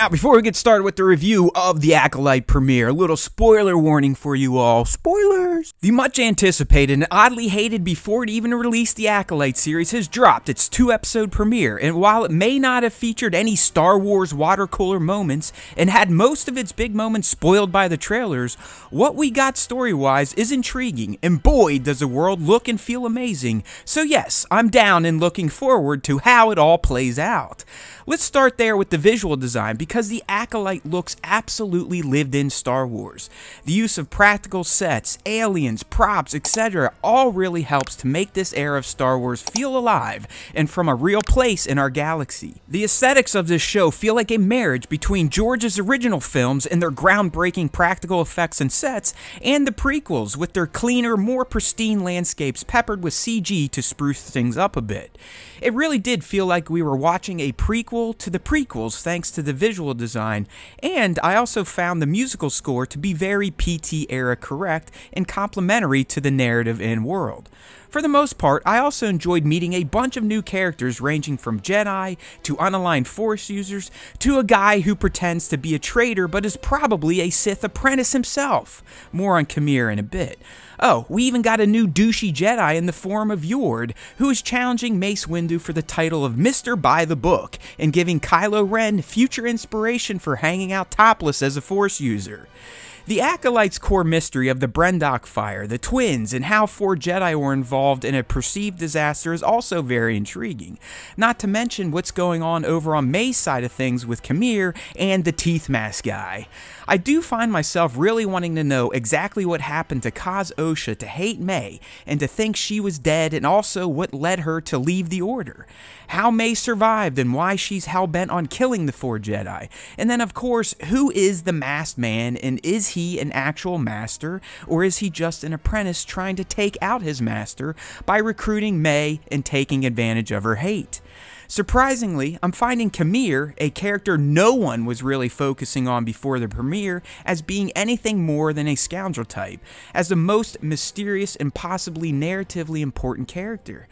Now, before we get started with the review of the Acolyte premiere, a little spoiler warning for you all. Spoilers! The much anticipated and oddly hated before it even released the Acolyte series has dropped its two episode premiere, and while it may not have featured any Star Wars water cooler moments and had most of its big moments spoiled by the trailers, what we got story wise is intriguing, and boy, does the world look and feel amazing. So, yes, I'm down and looking forward to how it all plays out. Let's start there with the visual design because the Acolyte looks absolutely lived in Star Wars. The use of practical sets, aliens, props, etc. all really helps to make this era of Star Wars feel alive and from a real place in our galaxy. The aesthetics of this show feel like a marriage between George's original films and their groundbreaking practical effects and sets, and the prequels with their cleaner, more pristine landscapes peppered with CG to spruce things up a bit. It really did feel like we were watching a prequel to the prequels thanks to the visual design, and I also found the musical score to be very PT era correct and complementary to the narrative and world. For the most part, I also enjoyed meeting a bunch of new characters ranging from Jedi to unaligned Force users to a guy who pretends to be a traitor but is probably a Sith apprentice himself. More on Qimir in a bit. Oh, we even got a new douchey Jedi in the form of Yord, who is challenging Mace Windu for the title of Mr. By the Book and giving Kylo Ren future inspiration for hanging out topless as a Force user. The Acolyte's core mystery of the Brendok fire, the twins, and how four Jedi were involved in a perceived disaster is also very intriguing. Not to mention what's going on over on Mae's side of things with Qimir and the Teeth Mask guy. I do find myself really wanting to know exactly what happened to cause Osha to hate Mae and to think she was dead and also what led her to leave the Order. How May survived and why she's hell-bent on killing the four Jedi. And then of course, who is the masked man and is he an actual master or is he just an apprentice trying to take out his master by recruiting Mae and taking advantage of her hate? Surprisingly, I'm finding Qimir, a character no one was really focusing on before the premiere, as being anything more than a scoundrel type, as the most mysterious and possibly narratively important character.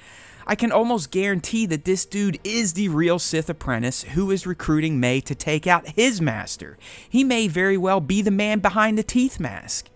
I can almost guarantee that this dude is the real Sith apprentice who is recruiting Mae to take out his master. He may very well be the man behind the teeth mask.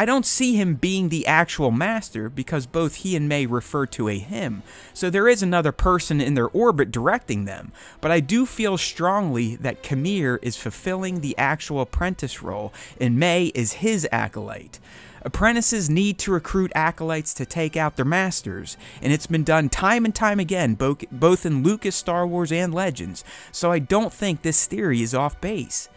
I don't see him being the actual master because both he and Mae refer to a him, so there is another person in their orbit directing them, but I do feel strongly that Qimir is fulfilling the actual apprentice role and Mae is his acolyte. Apprentices need to recruit acolytes to take out their masters, and it's been done time and time again, both in Lucas, Star Wars, and Legends, so I don't think this theory is off base.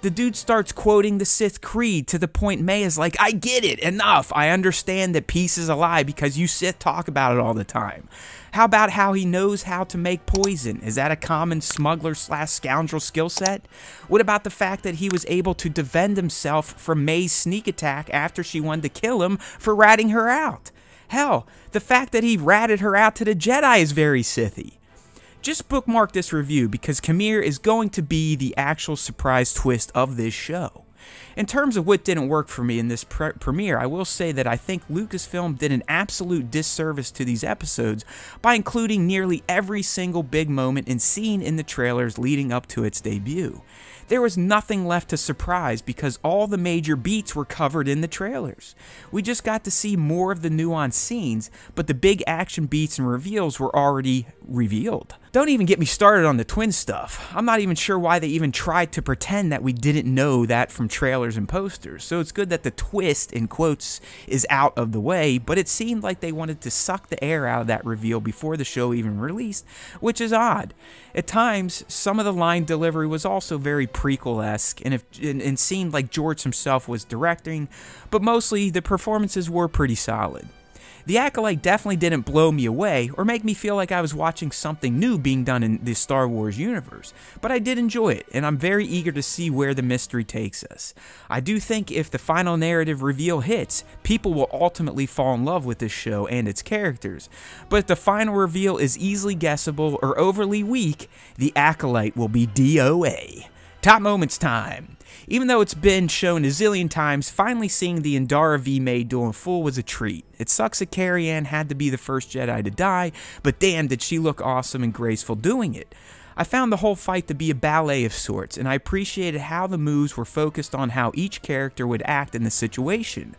The dude starts quoting the Sith Creed to the point Mae is like, I get it, enough. I understand that peace is a lie because you Sith talk about it all the time. How about how he knows how to make poison? Is that a common smuggler slash scoundrel skill set? What about the fact that he was able to defend himself from Mae's sneak attack after she wanted to kill him for ratting her out? Hell, the fact that he ratted her out to the Jedi is very Sithy. Just bookmark this review because Qimir is going to be the actual surprise twist of this show. In terms of what didn't work for me in this pre premiere, I will say that I think Lucasfilm did an absolute disservice to these episodes by including nearly every single big moment and scene in the trailers leading up to its debut. There was nothing left to surprise because all the major beats were covered in the trailers. We just got to see more of the nuanced scenes, but the big action beats and reveals were already revealed. Don't even get me started on the twin stuff. I'm not even sure why they even tried to pretend that we didn't know that from trailers and posters. So it's good that the twist, in quotes, is out of the way, but it seemed like they wanted to suck the air out of that reveal before the show even released, which is odd. At times, some of the line delivery was also very prequel-esque and, and, and seemed like George himself was directing, but mostly the performances were pretty solid. The Acolyte definitely didn't blow me away or make me feel like I was watching something new being done in the Star Wars universe, but I did enjoy it, and I'm very eager to see where the mystery takes us. I do think if the final narrative reveal hits, people will ultimately fall in love with this show and its characters, but if the final reveal is easily guessable or overly weak, the Acolyte will be DOA. Top moments time. Even though it's been shown a zillion times, finally seeing the Indara V Mae duel in full was a treat. It sucks that Carrie Ann had to be the first Jedi to die, but damn did she look awesome and graceful doing it. I found the whole fight to be a ballet of sorts, and I appreciated how the moves were focused on how each character would act in the situation.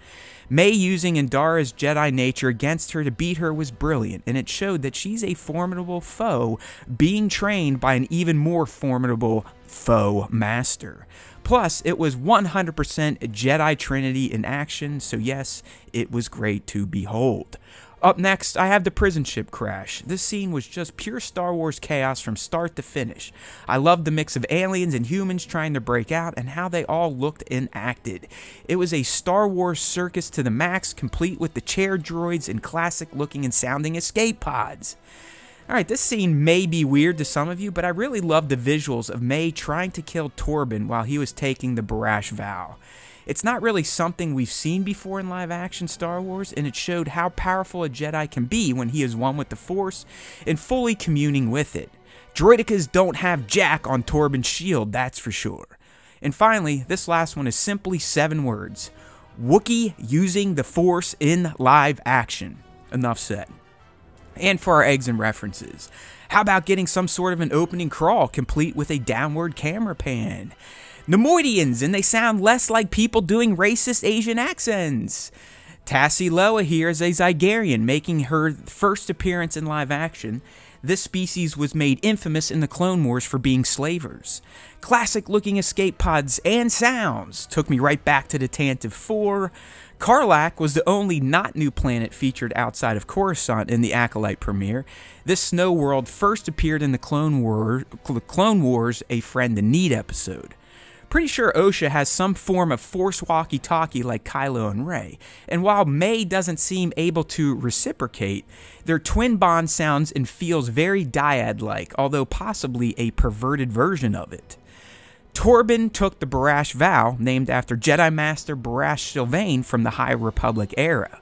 Mae using Indara's Jedi nature against her to beat her was brilliant, and it showed that she's a formidable foe being trained by an even more formidable foe master. Plus, it was 100% Jedi Trinity in action, so yes, it was great to behold. Up next, I have the prison ship crash. This scene was just pure Star Wars chaos from start to finish. I loved the mix of aliens and humans trying to break out and how they all looked and acted. It was a Star Wars circus to the max, complete with the chair droids and classic looking and sounding escape pods. Alright, this scene may be weird to some of you, but I really loved the visuals of Mae trying to kill Torbin while he was taking the Barash vow. It's not really something we've seen before in live action Star Wars, and it showed how powerful a Jedi can be when he is one with the Force and fully communing with it. Droidekas don't have Jack on Torbin's shield, that's for sure. And finally, this last one is simply seven words Wookiee using the Force in live action. Enough said. And for our eggs and references, how about getting some sort of an opening crawl complete with a downward camera pan? Neimoidians, and they sound less like people doing racist Asian accents. Tassie Loa here is a Zygerrian, making her first appearance in live action. This species was made infamous in the Clone Wars for being slavers. Classic looking escape pods and sounds took me right back to the Tantive 4. Carlac was the only not new planet featured outside of Coruscant in the Acolyte premiere. This snow world first appeared in the Clone, War, Clone Wars A Friend in Need episode. Pretty sure Osha has some form of force walkie-talkie like Kylo and Rey, and while Mae doesn't seem able to reciprocate, their twin bond sounds and feels very dyad-like, although possibly a perverted version of it. Torbin took the Barash vow, named after Jedi Master Barash Silvain from the High Republic era.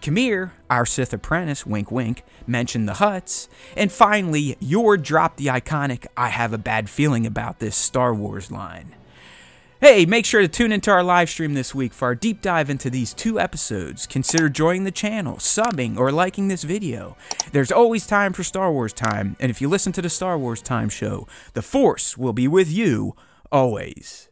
Qimir, our Sith apprentice, wink wink, mentioned the Hutts, and finally, Yor dropped the iconic I have a bad feeling about this Star Wars line. Hey, make sure to tune into our live stream this week for our deep dive into these two episodes. Consider joining the channel, subbing, or liking this video. There's always time for Star Wars time, and if you listen to the Star Wars Time show, the Force will be with you always.